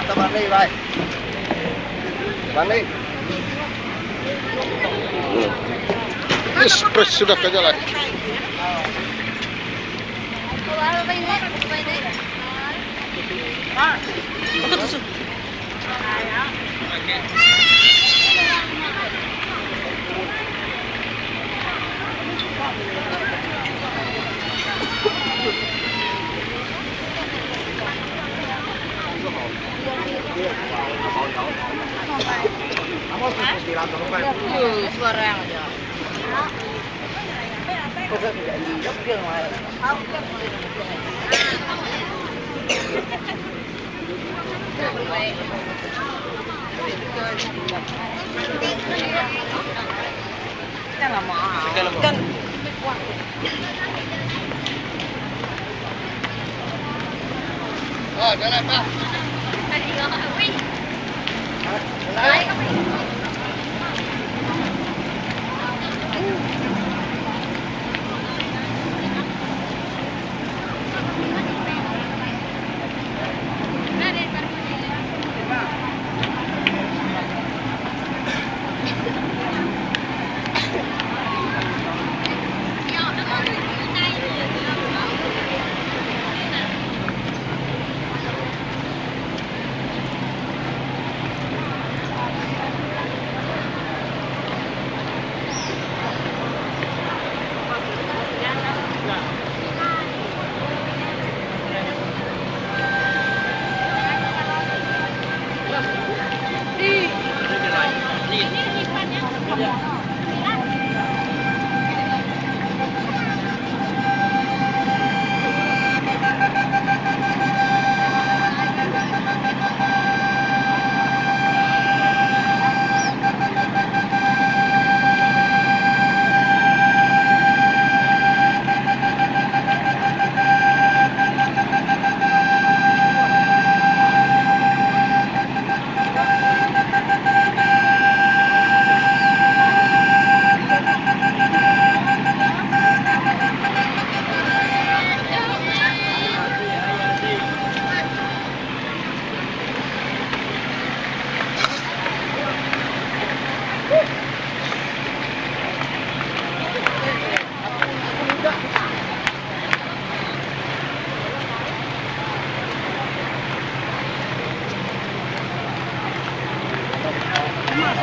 nè tao bắn đi vậy bắn đi Terus sudah kerja lagi. Thank you. to ra mà giờ Cô cứ dậy dốc kia ngoài rồi Không, dốc kia ngoài Cái là mỏ hả? Cái là mỏ Rồi, trở lại ba Hãy subscribe ờ, cho kênh Ghiền Mì Gõ Để không bỏ lỡ những video hấp dẫn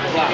Vamos lá.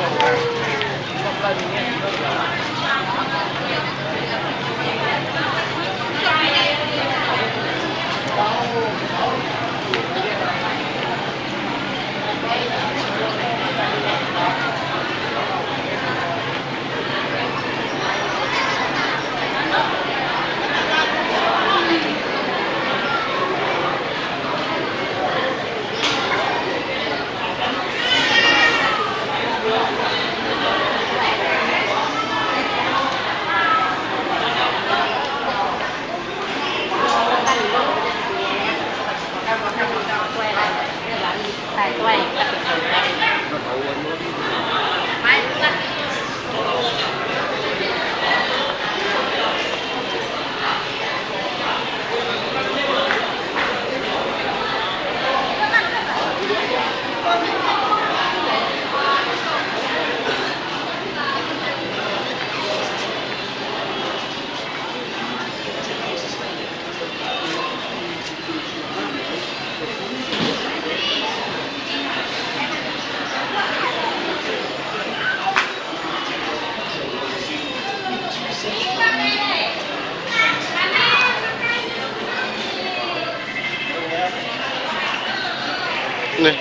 နေ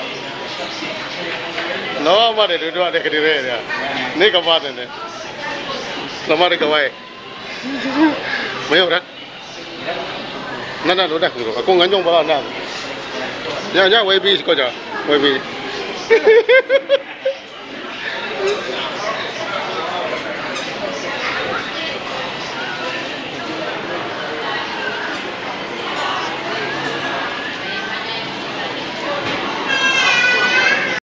နော်မတဲ့လူတို့တဲ့ခရီးရဲနေကပါတယ်လေနမရကဝိုင်မယောရနာနာလို့တက်ခုအကုန်ငန်းကြောင့်ပါလားနာညညဝေးပြီးကိုကြဝေးပြီး